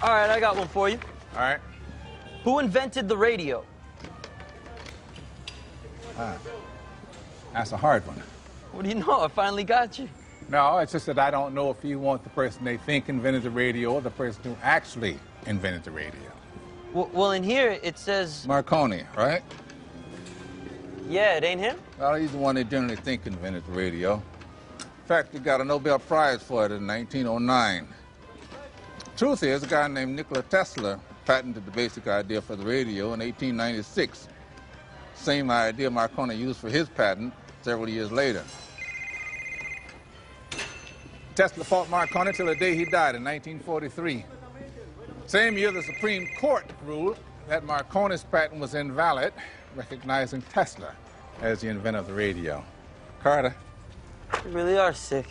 All right, I got one for you. All right. Who invented the radio? Ah, that's a hard one. What do you know? I finally got you. No, it's just that I don't know if you want the person they think invented the radio or the person who actually invented the radio. Well, well in here it says, Marconi, right? yeah, it ain't him. Well, he's the one they generally think invented the radio. In fact, he got a Nobel Prize for it in 1909. Truth is, a guy named Nikola Tesla patented the basic idea for the radio in 1896. Same idea Marconi used for his patent several years later. Tesla fought Marconi till the day he died in 1943. Same year, the Supreme Court ruled that Marconi's patent was invalid, recognizing Tesla as the inventor of the radio. Carter, You really are sick.